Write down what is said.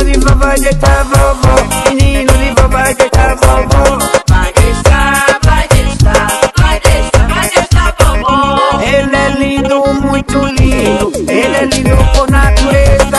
Tá Menino de vovó deitar vovó Menino de vai deitar vovó Vai deixar, vai deixar Vai deixar, vai deixar vovó Ele é lindo, muito lindo. Ele é lindo por natureza.